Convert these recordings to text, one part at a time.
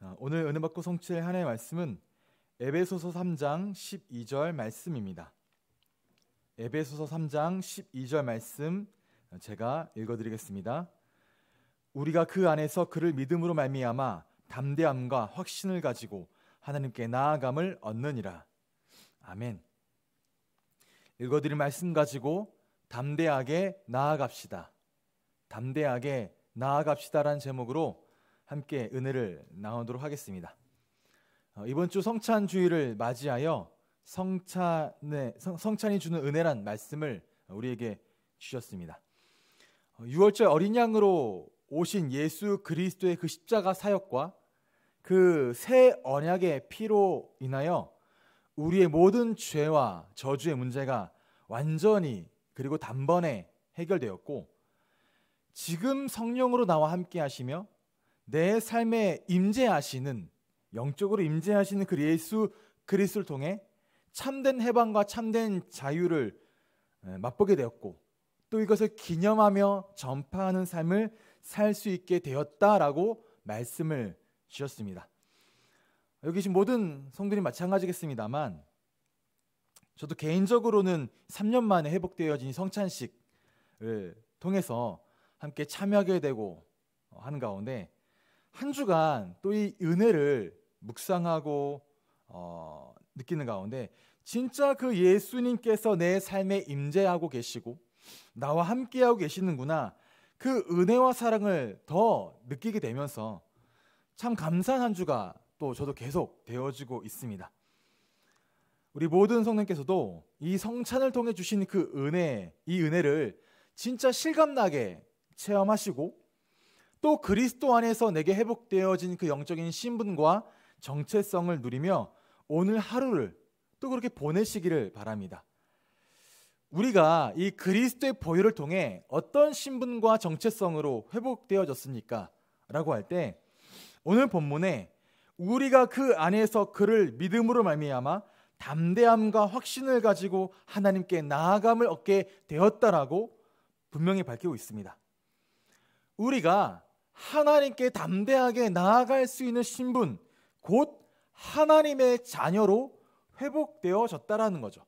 어, 오늘 은혜 받고 성취할 하나의 말씀은 에베소서 3장 12절 말씀입니다. 에베소서 3장 12절 말씀 제가 읽어 드리겠습니다. 우리가 그 안에서 그를 믿음으로 말미암아 담대함과 확신을 가지고 하나님께 나아감을 얻느니라. 아멘. 읽어 드릴 말씀 가지고 담대하게 나아갑시다. 담대하게 나아갑시다라는 제목으로 함께 은혜를 나누도록 하겠습니다. 어, 이번 주 성찬 주일을 맞이하여 성찬의 성찬이 주는 은혜란 말씀을 우리에게 주셨습니다. 6월절 어, 어린 양으로 오신 예수 그리스도의 그 십자가 사역과 그 새 언약의 피로 인하여 우리의 모든 죄와 저주의 문제가 완전히 그리고 단번에 해결되었고 지금 성령으로 나와 함께 하시며 내 삶에 임재하시는 영적으로 임재하시는 그 예수 그리스도를 통해 참된 해방과 참된 자유를 맛보게 되었고 또 이것을 기념하며 전파하는 삶을 살 수 있게 되었다라고 말씀을 주셨습니다. 여기 계신 모든 성들이 마찬가지겠습니다만 저도 개인적으로는 3년 만에 회복되어진 성찬식을 통해서 함께 참여하게 되고 하는 가운데 한 주간 또 이 은혜를 묵상하고 어, 느끼는 가운데 진짜 그 예수님께서 내 삶에 임재하고 계시고 나와 함께하고 계시는구나 그 은혜와 사랑을 더 느끼게 되면서 참 감사한 한 주가 또 저도 계속 되어지고 있습니다. 우리 모든 성령께서도 이 성찬을 통해 주신 그 은혜, 이 은혜를 진짜 실감나게 체험하시고 또 그리스도 안에서 내게 회복되어진 그 영적인 신분과 정체성을 누리며 오늘 하루를 또 그렇게 보내시기를 바랍니다. 우리가 이 그리스도의 보혈을 통해 어떤 신분과 정체성으로 회복되어졌습니까? 라고 할 때 오늘 본문에 우리가 그 안에서 그를 믿음으로 말미암아 담대함과 확신을 가지고 하나님께 나아감을 얻게 되었다라고 분명히 밝히고 있습니다. 우리가 하나님께 담대하게 나아갈 수 있는 신분, 곧 하나님의 자녀로 회복되어졌다라는 거죠.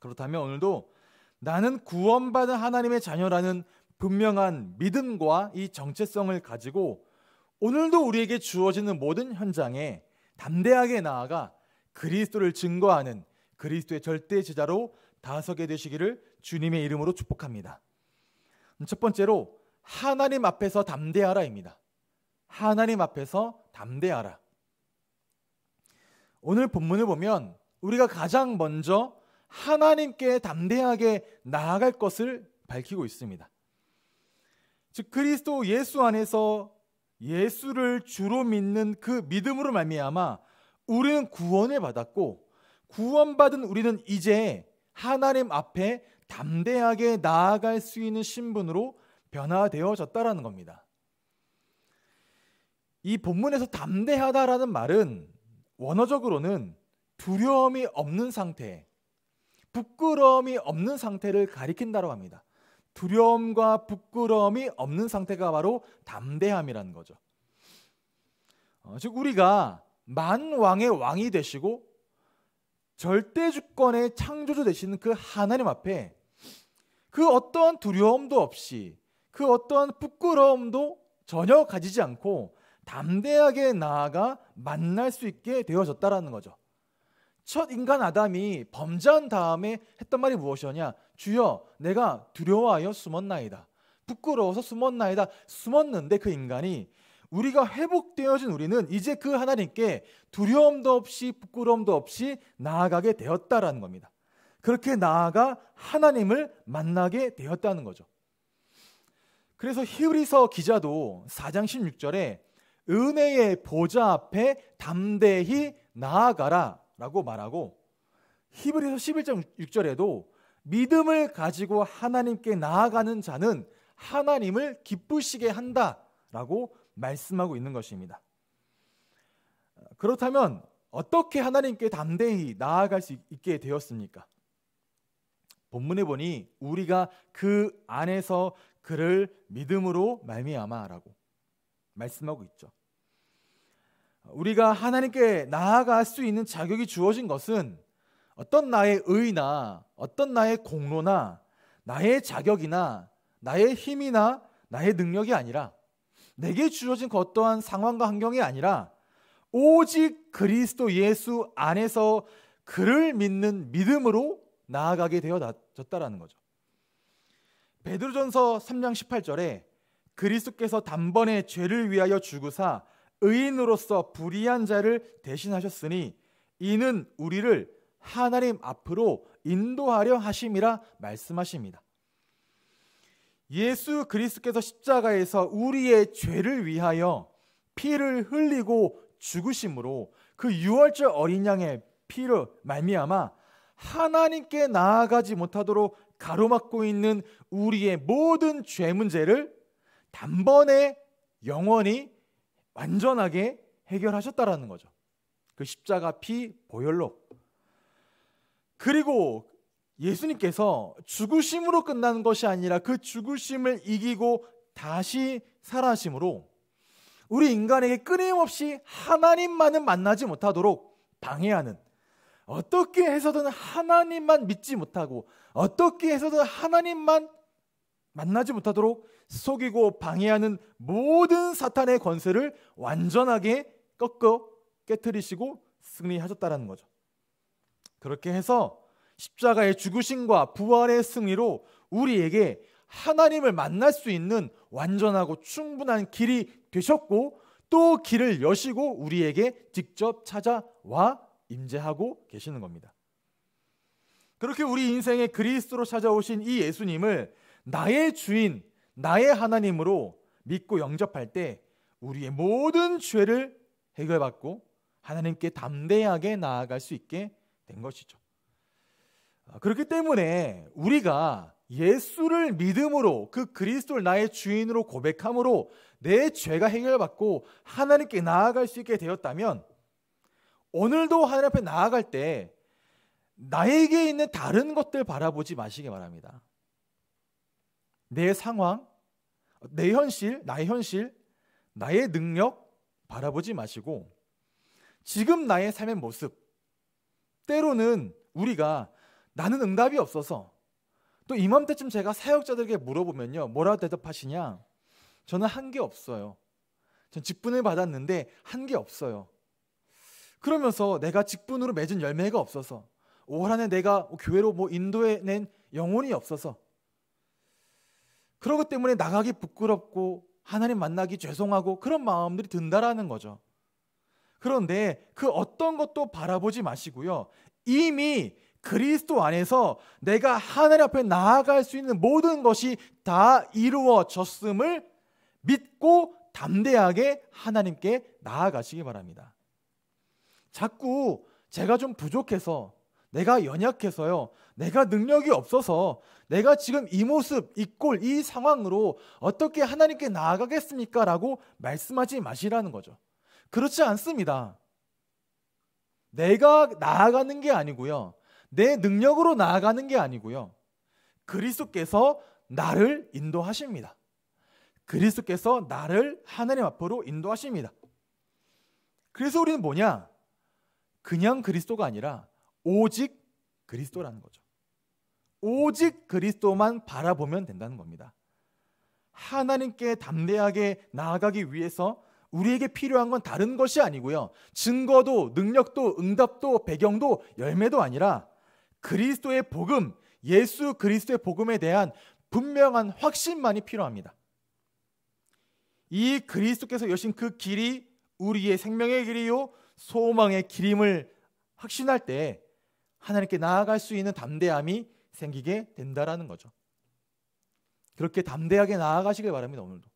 그렇다면 오늘도 나는 구원받은 하나님의 자녀라는 분명한 믿음과 이 정체성을 가지고 오늘도 우리에게 주어지는 모든 현장에 담대하게 나아가 그리스도를 증거하는 그리스도의 절대 제자로 다서게 되시기를 주님의 이름으로 축복합니다. 첫 번째로 하나님 앞에서 담대하라입니다. 하나님 앞에서 담대하라. 오늘 본문을 보면 우리가 가장 먼저 하나님께 담대하게 나아갈 것을 밝히고 있습니다. 즉 그리스도 예수 안에서 예수를 주로 믿는 그 믿음으로 말미암아 우리는 구원을 받았고 구원받은 우리는 이제 하나님 앞에 담대하게 나아갈 수 있는 신분으로 변화되어졌다라는 겁니다. 이 본문에서 담대하다라는 말은 원어적으로는 두려움이 없는 상태, 부끄러움이 없는 상태를 가리킨다고 합니다. 두려움과 부끄러움이 없는 상태가 바로 담대함이라는 거죠. 어, 즉 우리가 만 왕의 왕이 되시고 절대 주권의 창조주 되시는 그 하나님 앞에 그 어떠한 두려움도 없이 그 어떠한 부끄러움도 전혀 가지지 않고 담대하게 나아가 만날 수 있게 되어졌다라는 거죠. 첫 인간 아담이 범죄한 다음에 했던 말이 무엇이었냐? 주여, 내가 두려워하여 숨었나이다. 부끄러워서 숨었나이다. 숨었는데 그 인간이 우리가 회복되어진 우리는 이제 그 하나님께 두려움도 없이 부끄러움도 없이 나아가게 되었다라는 겁니다. 그렇게 나아가 하나님을 만나게 되었다는 거죠. 그래서 히브리서 기자도 4장 16절에 은혜의 보좌 앞에 담대히 나아가라 라고 말하고 히브리서 11장 6절에도 믿음을 가지고 하나님께 나아가는 자는 하나님을 기쁘시게 한다 라고 말씀하고 있는 것입니다. 그렇다면 어떻게 하나님께 담대히 나아갈 수 있게 되었습니까? 본문에 보니 우리가 그 안에서 그를 믿음으로 말미암아라고 말씀하고 있죠. 우리가 하나님께 나아갈 수 있는 자격이 주어진 것은 어떤 나의 의나 어떤 나의 공로나 나의 자격이나 나의 힘이나 나의 능력이 아니라 내게 주어진 그 어떠한 상황과 환경이 아니라 오직 그리스도 예수 안에서 그를 믿는 믿음으로 나아가게 되어졌다라는 거죠. 베드로전서 3장 18절에 그리스도께서 단번에 죄를 위하여 죽으사 의인으로서 불의한 자를 대신하셨으니 이는 우리를 하나님 앞으로 인도하려 하심이라 말씀하십니다. 예수 그리스도께서 십자가에서 우리의 죄를 위하여 피를 흘리고 죽으심으로 그 유월절 어린 양의 피로 말미암아 하나님께 나아가지 못하도록 가로막고 있는 우리의 모든 죄 문제를 단번에 영원히 완전하게 해결하셨다라는 거죠. 그 십자가 피 보혈로. 그리고 예수님께서 죽으심으로 끝나는 것이 아니라 그 죽으심을 이기고 다시 살아심으로 우리 인간에게 끊임없이 하나님만은 만나지 못하도록 방해하는 어떻게 해서든 하나님만 믿지 못하고 어떻게 해서든 하나님만 만나지 못하도록 속이고 방해하는 모든 사탄의 권세를 완전하게 꺾어 깨뜨리시고 승리하셨다라는 거죠. 그렇게 해서 십자가의 죽으심과 부활의 승리로 우리에게 하나님을 만날 수 있는 완전하고 충분한 길이 되셨고 또 길을 여시고 우리에게 직접 찾아와 임재하고 계시는 겁니다. 그렇게 우리 인생에 그리스도로 찾아오신 이 예수님을 나의 주인, 나의 하나님으로 믿고 영접할 때 우리의 모든 죄를 해결받고 하나님께 담대하게 나아갈 수 있게 된 것이죠. 아, 그렇기 때문에 우리가 예수를 믿음으로 그 그리스도를 나의 주인으로 고백함으로 내 죄가 해결받고 하나님께 나아갈 수 있게 되었다면 오늘도 하나님 앞에 나아갈 때 나에게 있는 다른 것들 바라보지 마시기 바랍니다. 내 상황, 내 현실, 나의 현실, 나의 능력 바라보지 마시고 지금 나의 삶의 모습 때로는 우리가 나는 응답이 없어서 또 이맘때쯤 제가 사역자들에게 물어보면요. 뭐라 대답하시냐? 저는 한 게 없어요. 전 직분을 받았는데 한 게 없어요. 그러면서 내가 직분으로 맺은 열매가 없어서 올 한해 내가 교회로 뭐 인도해 낸 영혼이 없어서 그러기 때문에 나가기 부끄럽고 하나님 만나기 죄송하고 그런 마음들이 든다라는 거죠. 그런데 그 어떤 것도 바라보지 마시고요. 이미 그리스도 안에서 내가 하늘 앞에 나아갈 수 있는 모든 것이 다 이루어졌음을 믿고 담대하게 하나님께 나아가시기 바랍니다. 자꾸 제가 좀 부족해서 내가 연약해서요. 내가 능력이 없어서 내가 지금 이 모습, 이 꼴, 이 상황으로 어떻게 하나님께 나아가겠습니까? 라고 말씀하지 마시라는 거죠. 그렇지 않습니다. 내가 나아가는 게 아니고요. 내 능력으로 나아가는 게 아니고요. 그리스도께서 나를 인도하십니다. 그리스도께서 나를 하나님 앞으로 인도하십니다. 그래서 우리는 뭐냐? 그냥 그리스도가 아니라 오직 그리스도라는 거죠. 오직 그리스도만 바라보면 된다는 겁니다. 하나님께 담대하게 나아가기 위해서 우리에게 필요한 건 다른 것이 아니고요. 증거도, 능력도, 응답도, 배경도, 열매도 아니라 그리스도의 복음, 예수 그리스도의 복음에 대한 분명한 확신만이 필요합니다. 이 그리스도께서 여신 그 길이 우리의 생명의 길이요 소망의 길임을 확신할 때 하나님께 나아갈 수 있는 담대함이 생기게 된다라는 거죠. 그렇게 담대하게 나아가시길 바랍니다, 오늘도.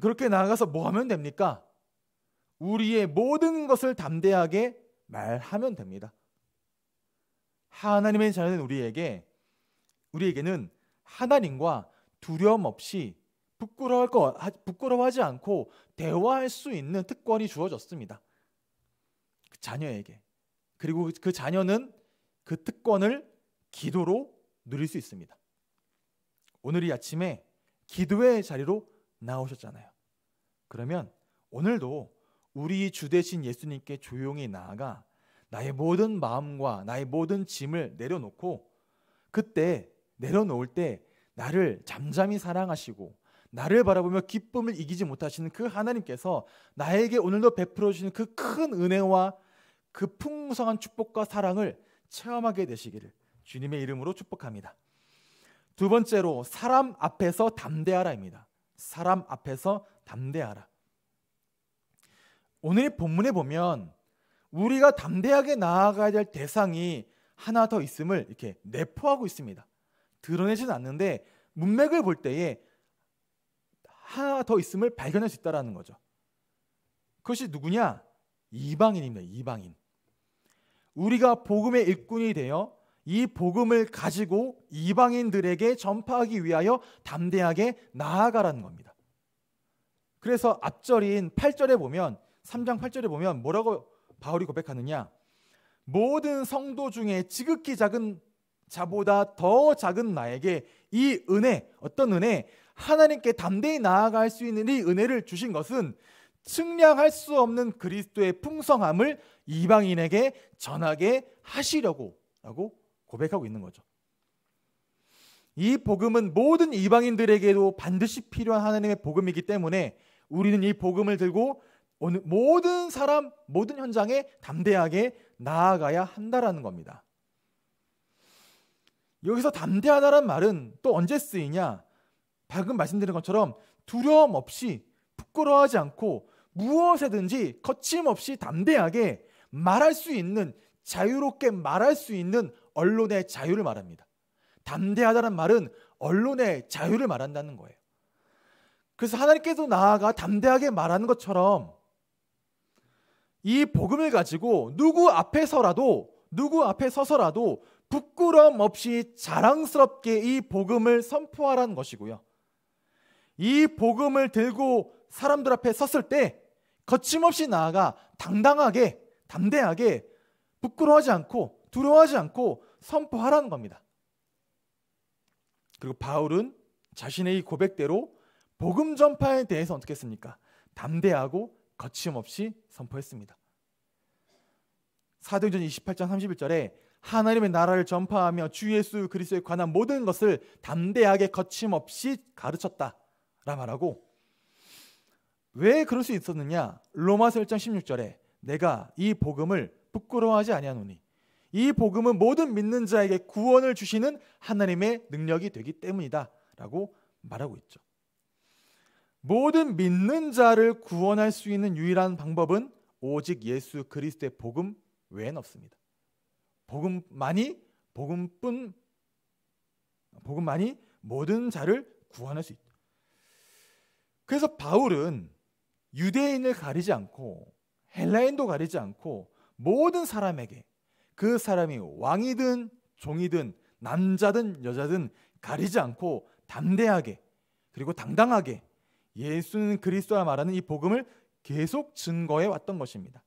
그렇게 나아가서 뭐 하면 됩니까? 우리의 모든 것을 담대하게 말하면 됩니다. 하나님의 자녀된 우리에게 우리에게는 하나님과 두려움 없이 부끄러워할 거 부끄러워하지 않고 대화할 수 있는 특권이 주어졌습니다. 그 자녀에게 그리고 그 자녀는 그 특권을 기도로 누릴 수 있습니다. 오늘 이 아침에 기도의 자리로 나오셨잖아요. 그러면 오늘도 우리 주 대신 예수님께 조용히 나아가 나의 모든 마음과 나의 모든 짐을 내려놓고 그때 내려놓을 때 나를 잠잠히 사랑하시고 나를 바라보며 기쁨을 이기지 못하시는 그 하나님께서 나에게 오늘도 베풀어 주시는 그 큰 은혜와 그 풍성한 축복과 사랑을 체험하게 되시기를 주님의 이름으로 축복합니다. 두 번째로 사람 앞에서 담대하라입니다. 사람 앞에서 담대하라. 오늘 본문에 보면 우리가 담대하게 나아가야 될 대상이 하나 더 있음을 이렇게 내포하고 있습니다. 드러내지는 않는데 문맥을 볼 때에 하나 더 있음을 발견할 수 있다라는 거죠. 그것이 누구냐? 이방인입니다. 이방인. 우리가 복음의 일꾼이 되어 이 복음을 가지고 이방인들에게 전파하기 위하여 담대하게 나아가라는 겁니다. 그래서 앞절인 8절에 보면 3장 8절에 보면 뭐라고 바울이 고백하느냐? 모든 성도 중에 지극히 작은 자보다 더 작은 나에게 이 은혜, 어떤 은혜, 하나님께 담대히 나아갈 수 있는 이 은혜를 주신 것은 측량할 수 없는 그리스도의 풍성함을 이방인에게 전하게 하시려고 라고 고백하고 있는 거죠. 이 복음은 모든 이방인들에게도 반드시 필요한 하나님의 복음이기 때문에 우리는 이 복음을 들고 오늘 모든 사람, 모든 현장에 담대하게 나아가야 한다라는 겁니다. 여기서 담대하다는 말은 또 언제 쓰이냐? 방금 말씀드린 것처럼 두려움 없이 부끄러워하지 않고 무엇에든지 거침없이 담대하게 말할 수 있는 자유롭게 말할 수 있는 언론의 자유를 말합니다. 담대하다는 말은 언론의 자유를 말한다는 거예요. 그래서 하나님께서 나아가 담대하게 말하는 것처럼 이 복음을 가지고 누구 앞에서라도 누구 앞에 서서라도 부끄러움 없이 자랑스럽게 이 복음을 선포하라는 것이고요. 이 복음을 들고 사람들 앞에 섰을 때 거침없이 나아가 당당하게 담대하게 부끄러워하지 않고 두려워하지 않고 선포하라는 겁니다. 그리고 바울은 자신의 이 고백대로 복음 전파에 대해서 어떻게 했습니까? 담대하고 거침없이 선포했습니다. 사도행전 28장 31절에 하나님의 나라를 전파하며 주 예수 그리스도에 관한 모든 것을 담대하게 거침없이 가르쳤다. 라 말하고 왜 그럴 수 있었느냐? 로마서 1장 16절에 내가 이 복음을 부끄러워하지 아니하노니 이 복음은 모든 믿는 자에게 구원을 주시는 하나님의 능력이 되기 때문이다라고 말하고 있죠. 모든 믿는 자를 구원할 수 있는 유일한 방법은 오직 예수 그리스도의 복음 외엔 없습니다. 복음만이 복음뿐 복음만이 모든 자를 구원할 수 있다. 그래서 바울은 유대인을 가리지 않고 헬라인도 가리지 않고 모든 사람에게 그 사람이 왕이든 종이든 남자든 여자든 가리지 않고 담대하게 그리고 당당하게 예수는 그리스도라 말하는 이 복음을 계속 증거해 왔던 것입니다.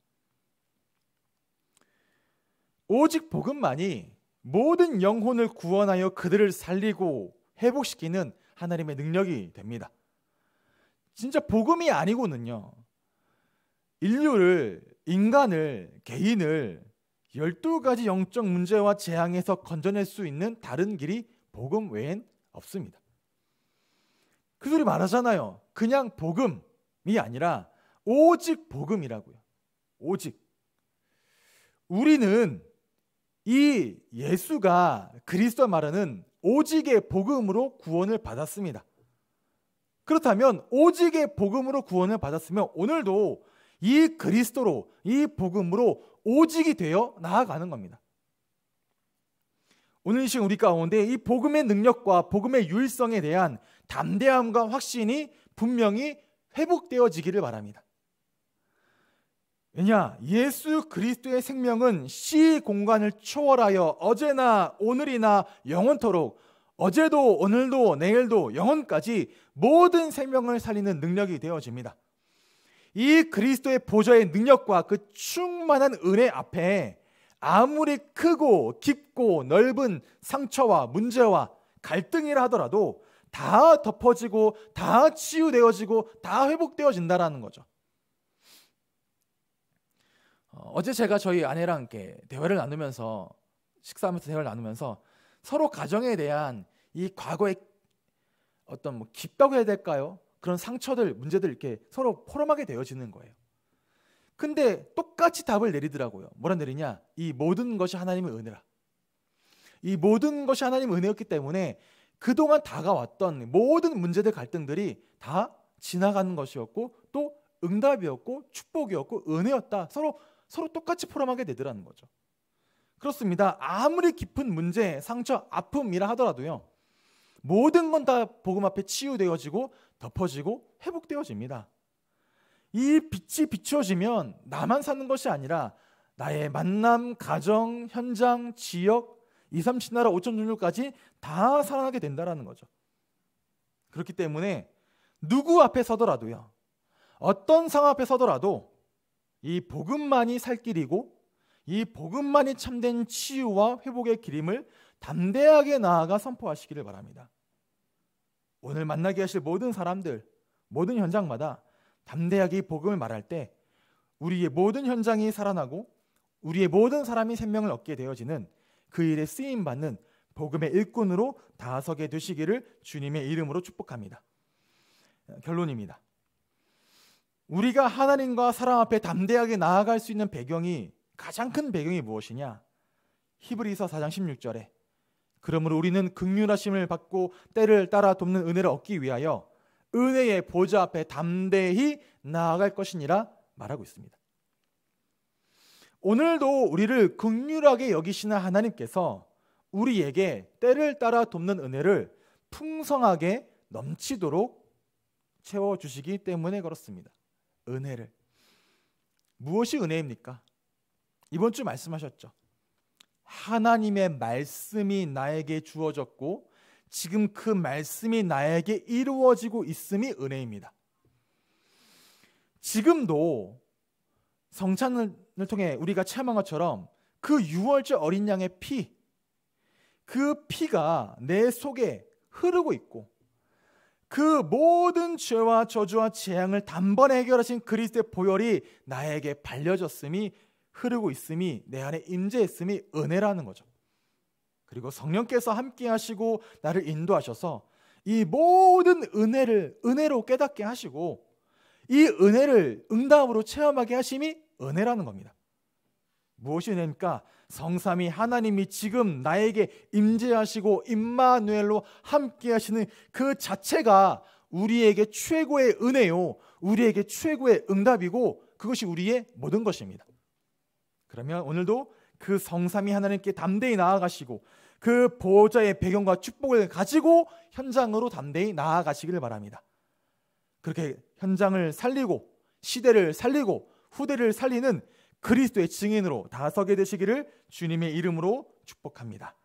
오직 복음만이 모든 영혼을 구원하여 그들을 살리고 회복시키는 하나님의 능력이 됩니다. 진짜 복음이 아니고는요. 인류를 인간을 개인을 12가지 영적 문제와 재앙에서 건져낼 수 있는 다른 길이 복음 외엔 없습니다. 그 소리 말하잖아요. 그냥 복음이 아니라 오직 복음이라고요. 오직. 우리는 이 예수가 그리스도 말하는 오직의 복음으로 구원을 받았습니다. 그렇다면 오직의 복음으로 구원을 받았으면 오늘도 이 그리스도로 이 복음으로 오직이 되어 나아가는 겁니다. 오늘 이 시간 우리 가운데 이 복음의 능력과 복음의 유일성에 대한 담대함과 확신이 분명히 회복되어지기를 바랍니다. 왜냐? 예수 그리스도의 생명은 시 공간을 초월하여 어제나 오늘이나 영원토록 어제도 오늘도 내일도 영원까지 모든 생명을 살리는 능력이 되어집니다. 이 그리스도의 보좌의 능력과 그 충만한 은혜 앞에 아무리 크고 깊고 넓은 상처와 문제와 갈등이라 하더라도 다 덮어지고 다 치유되어지고 다 회복되어진다라는 거죠. 어제 제가 저희 아내랑 함께 대화를 나누면서 식사하면서 대화를 나누면서 서로 가정에 대한 이 과거의 어떤 뭐 깊다고 해야 될까요? 그런 상처들, 문제들 이렇게 서로 포럼하게 되어지는 거예요. 근데 똑같이 답을 내리더라고요. 뭐라 내리냐? 이 모든 것이 하나님의 은혜라. 이 모든 것이 하나님의 은혜였기 때문에 그동안 다가왔던 모든 문제들 갈등들이 다 지나가는 것이었고 또 응답이었고 축복이었고 은혜였다. 서로 서로 똑같이 포럼하게 되더라는 거죠. 그렇습니다. 아무리 깊은 문제, 상처, 아픔이라 하더라도요. 모든 건 다 복음 앞에 치유되어지고 덮어지고 회복되어집니다. 이 빛이 비추어지면 나만 사는 것이 아니라 나의 만남, 가정, 현장, 지역, 2, 3, 7나라 5천 종류까지 다 살아나게 된다라는 거죠. 그렇기 때문에 누구 앞에 서더라도요. 어떤 상황 앞에 서더라도 이 복음만이 살 길이고 이 복음만이 참된 치유와 회복의 길임을 담대하게 나아가 선포하시기를 바랍니다. 오늘 만나게 하실 모든 사람들, 모든 현장마다 담대하게 복음을 말할 때 우리의 모든 현장이 살아나고 우리의 모든 사람이 생명을 얻게 되어지는 그 일에 쓰임 받는 복음의 일꾼으로 다서게 되시기를 주님의 이름으로 축복합니다. 결론입니다. 우리가 하나님과 사람 앞에 담대하게 나아갈 수 있는 배경이 가장 큰 배경이 무엇이냐? 히브리서 4장 16절에 그러므로 우리는 극률하심을 받고 때를 따라 돕는 은혜를 얻기 위하여 은혜의 보좌 앞에 담대히 나아갈 것이니라 말하고 있습니다. 오늘도 우리를 극률하게 여기시는 하나님께서 우리에게 때를 따라 돕는 은혜를 풍성하게 넘치도록 채워 주시기 때문에 그렇습니다. 은혜를 무엇이 은혜입니까? 이번 주 말씀하셨죠. 하나님의 말씀이 나에게 주어졌고 지금 그 말씀이 나에게 이루어지고 있음이 은혜입니다. 지금도 성찬을 통해 우리가 체험한 것처럼 그 6월절 어린 양의 피, 그 피가 내 속에 흐르고 있고 그 모든 죄와 저주와 재앙을 단번에 해결하신 그리스도의 보혈이 나에게 발려졌음이 흐르고 있음이 내 안에 임재했음이 은혜라는 거죠. 그리고 성령께서 함께 하시고 나를 인도하셔서 이 모든 은혜를 은혜로 깨닫게 하시고 이 은혜를 응답으로 체험하게 하심이 은혜라는 겁니다. 무엇이 은혜입니까? 성삼이 하나님이 지금 나에게 임재하시고 임마누엘로 함께 하시는 그 자체가 우리에게 최고의 은혜요. 우리에게 최고의 응답이고 그것이 우리의 모든 것입니다. 그러면 오늘도 그 성삼이 하나님께 담대히 나아가시고 그 보호자의 배경과 축복을 가지고 현장으로 담대히 나아가시기를 바랍니다. 그렇게 현장을 살리고 시대를 살리고 후대를 살리는 그리스도의 증인으로 다서게 되시기를 주님의 이름으로 축복합니다.